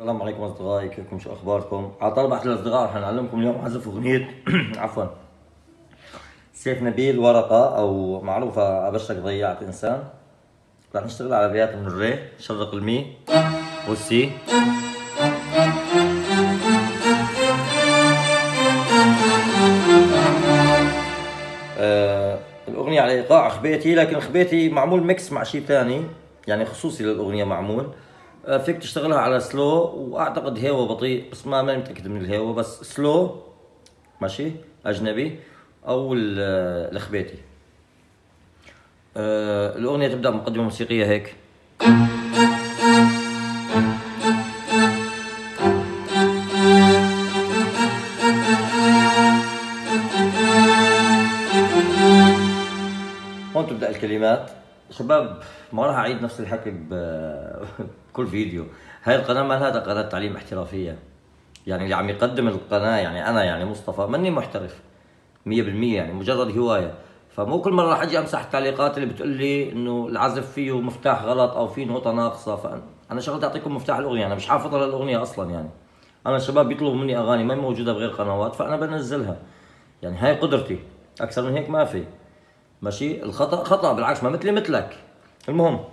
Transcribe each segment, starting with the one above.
السلام عليكم أصدقائي كيفكم؟ شو أخباركم؟ على طلب أحد الأصدقاء رح نعلمكم اليوم عزف أغنية عفوا. سيف نبيل ورقة أو معروفة أبشرك ضيعت إنسان. رح نشتغل على ابيات من الري شرق المي والسي. آه الأغنية على إيقاع خبيتي لكن خبيتي معمول mix مع شيء ثاني يعني خصوصي للأغنية معمول. فيك تشتغلها على سلو وأعتقد هيو بطيء بس ما ماني متأكد من الهيو بس سلو ماشي أجنبي أو الخبيتي آه الأغنية تبدأ بمقدمة موسيقية هيك. هون تبدأ الكلمات. شباب ما راح أعيد نفس الحكي بكل فيديو. هاي القناة ما لها قناة تعليم احترافية. يعني اللي عم يقدم القناة يعني أنا يعني مصطفى ماني محترف. 100% يعني مجرد هواية. فمو كل مرة راح أجي أمسح التعليقات اللي بتقول لي إنه العزف فيه مفتاح غلط أو فيه نوطه ناقصة. فانا شغلت أعطيكم مفتاح الأغنية أنا مش حافظها للأغنية أصلا يعني. أنا الشباب بيطلبوا مني أغاني ما موجودة بغير قنوات فأنا بنزلها. يعني هاي قدرتي. أكثر من هيك ما في. ماشي؟ الخطأ خطأ بالعكس ما مثلي مثلك. المهم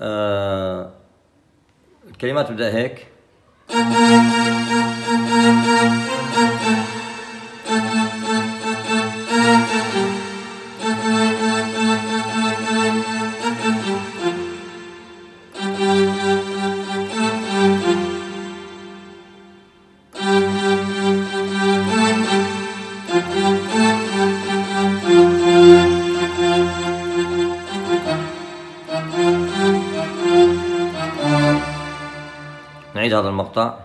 آه الكلمات تبدا هيك. هذا المقطع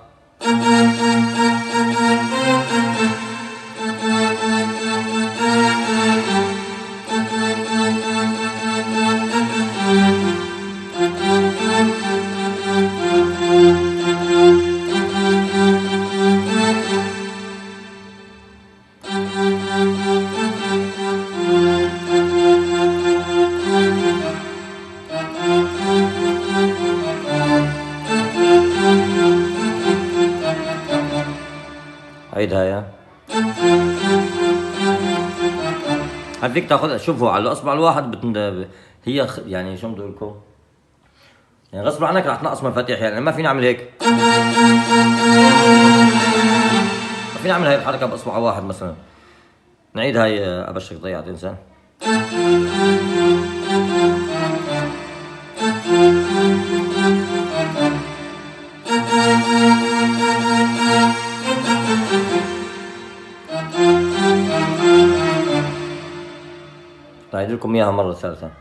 عيدها يا. هديك تاخذ شوفوا على الأصبع الواحد بتند... هي. يعني شو بدي أقول لكم؟ يعني غصب عنك رح تنقص مفاتيح يعني ما فيني أعمل هيك. ما فيني أعمل هاي الحركة بأصبع واحد مثلا. نعيد هاي أبشرك ضيعت انسان لكم إياها مرة ثالثة.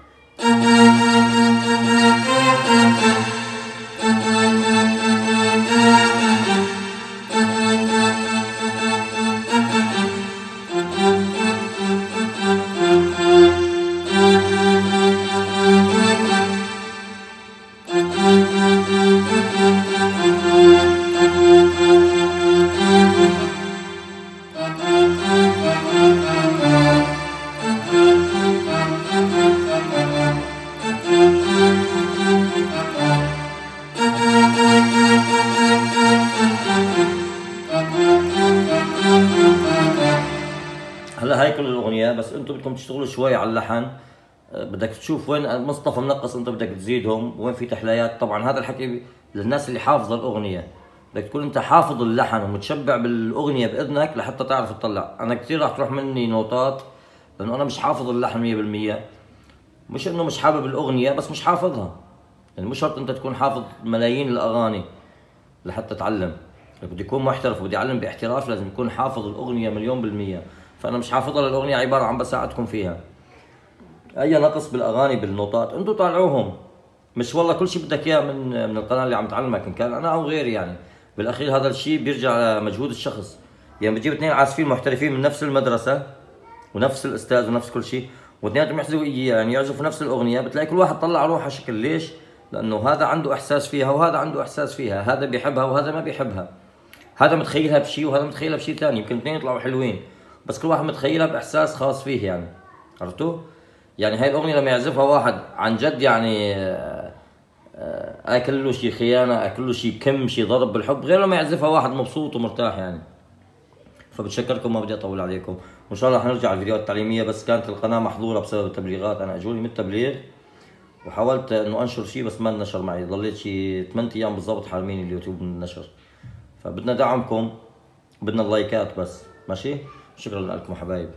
الأغنية بس أنتم بدكم تشتغلوا شوي على اللحن. أه، بدك تشوف وين مصطفى منقص أنت بدك تزيدهم وين في تحليات. طبعا هذا الحكي للناس اللي حافظة الأغنية. بدك تكون أنت حافظ اللحن ومتشبع بالأغنية بإذنك لحتى تعرف تطلع. أنا كثير راح تروح مني نوتات لأنه أنا مش حافظ اللحن 100% مش إنه مش حابب الأغنية بس مش حافظها. يعني مش شرط أنت تكون حافظ ملايين الأغاني لحتى تعلم. بدي اكون محترف وبدي أعلم باحتراف لازم يكون حافظ الأغنية مليون بالمية. فأنا مش حافظها للاغنيه عبارة عن بساعدكم فيها. أي نقص بالأغاني بالنوتات أنتم طالعوهم. مش والله كل شيء بدك إياه من من القناة اللي عم تعلمك إن كان أنا أو غيري يعني. بالأخير هذا الشيء بيرجع لمجهود الشخص. يعني بتجيب اثنين عازفين محترفين من نفس المدرسة ونفس الأستاذ ونفس كل شيء واثنيناتهم يحزوا يعني يعزفوا نفس الأغنية بتلاقي كل واحد طلع روحه شكل ليش؟ لأنه هذا عنده إحساس فيها وهذا عنده إحساس فيها هذا بيحبها وهذا ما بيحبها. هذا متخيلها بشيء وهذا متخيلها بشيء ثاني يمكن اثنين يطلعوا حلوين. بس كل واحد متخيلها بإحساس خاص فيه يعني. عرفتوا؟ يعني هاي الأغنية لما يعزفها واحد عن جد يعني آه، آه، آكل له شي خيانة أكل له شي كم شي ضرب بالحب غير لما يعزفها واحد مبسوط ومرتاح يعني. فبتشكركم ما بدي أطول عليكم. وإن شاء الله حنرجع الفيديوهات التعليمية بس كانت القناة محظورة بسبب التبليغات. أنا أجوني من التبليغ وحاولت إنه أنشر شيء بس ما نشر معي. ضليت شي 8 أيام بالضبط حارمين اليوتيوب من النشر فبدنا دعمكم بدنا اللايكات بس. ماشي؟ شكرا لكم حبايب.